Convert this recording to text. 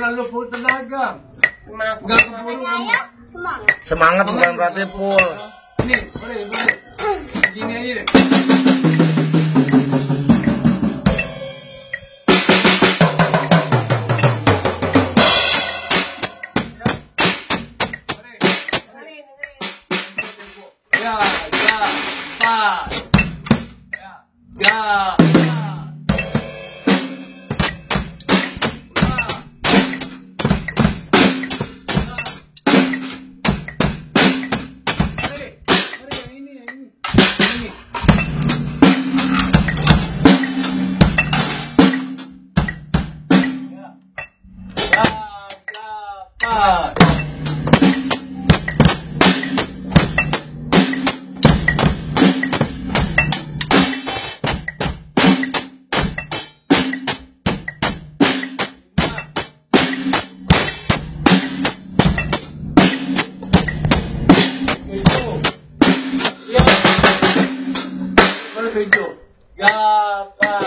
terlalu full tenaga. Semangat. Gak keburu. Iya, semangat. Semangat bukan berarti full. Ini, boleh, boleh. Gini aja deh. Ya, ya, Ya, ya. 二，飞猪，飞猪，二。